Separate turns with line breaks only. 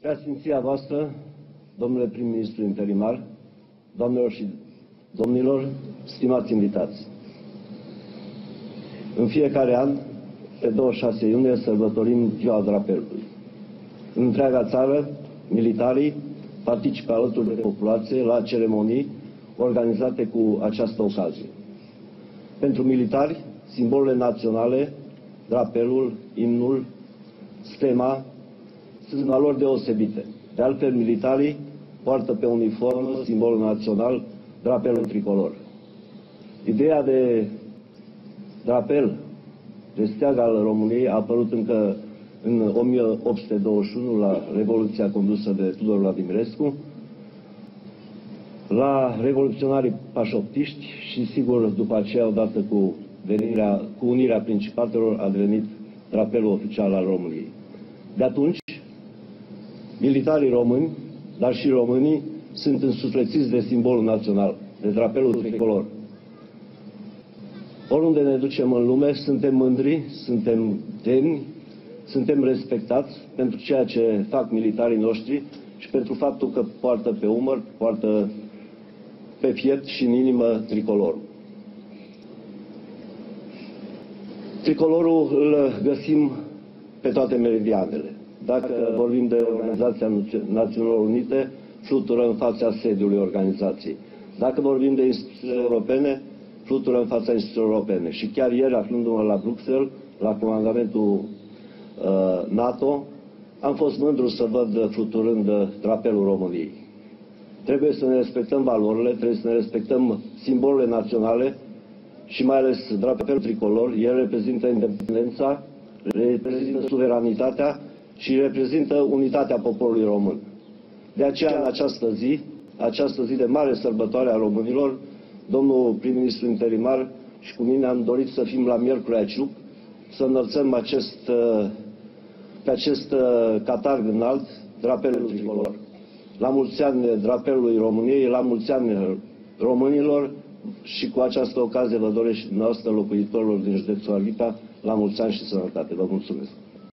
Preasfinția voastră, domnule prim-ministru interimar, doamnelor și domnilor, stimați invitați. În fiecare an, pe 26 iunie, sărbătorim Ziua Drapelului. În întreaga țară, militarii participă alături de populație la ceremonii organizate cu această ocazie. Pentru militari, simbolurile naționale, drapelul, imnul, stema, sunt valori deosebite. De altfel, militarii poartă pe uniformă simbolul național, drapelul tricolor. Ideea de drapel, de steag al României, a apărut încă în 1821 la Revoluția condusă de Tudor Vladimirescu, la revoluționarii pașoptiști și, sigur, după aceea, odată cu, venirea, cu unirea principatelor, a devenit drapelul oficial al României. De atunci, militarii români, dar și românii, sunt însuflețiți de simbolul național, de drapelul tricolor. Oriunde ne ducem în lume, suntem mândri, suntem demni, suntem respectați pentru ceea ce fac militarii noștri și pentru faptul că poartă pe umăr, poartă pe piept și în inimă tricolorul. Tricolorul îl găsim pe toate meridianele. Dacă vorbim de Organizația Națiunilor Unite, flutură în fața sediului organizației. Dacă vorbim de instituțiile europene, flutură în fața instituțiilor europene. Și chiar ieri, aflându-mă la Bruxelles, la comandamentul uh, NATO, am fost mândru să văd fluturând drapelul României. Trebuie să ne respectăm valorile, trebuie să ne respectăm simbolurile naționale și mai ales drapelul tricolor. El reprezintă independența, reprezintă suveranitatea și reprezintă unitatea poporului român. De aceea, în această zi, această zi de mare sărbătoare a românilor, domnul prim-ministru interimar și cu mine am dorit să fim la Miercurea Ciuc, să înălțăm acest, pe acest catarg înalt drapelul tricolor. La mulți ani drapelului României, la mulți ani românilor și cu această ocazie vă doresc și noastră locuitorilor din județul Arghita la mulți ani și sănătate. Vă mulțumesc!